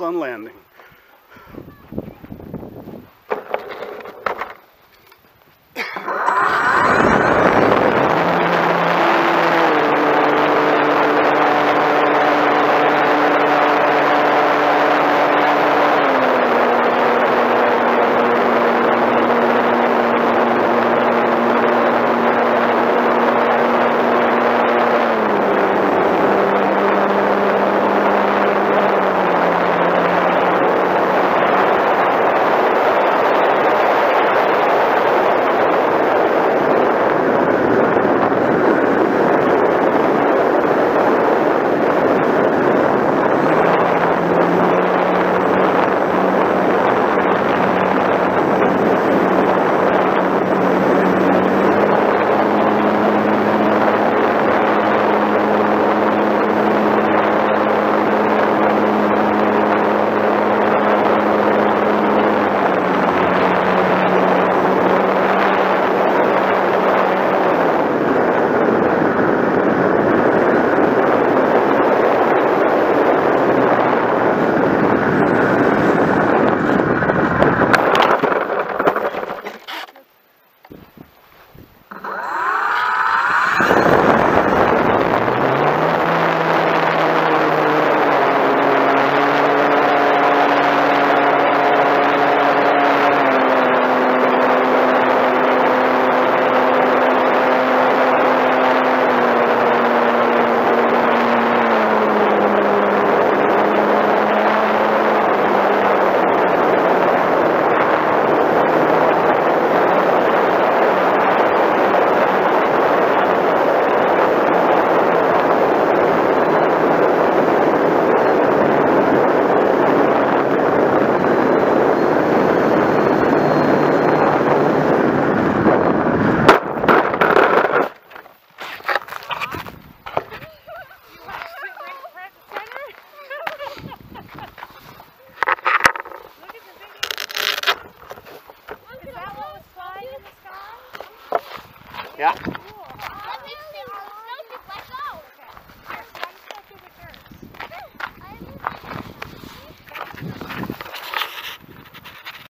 on landing. Yeah.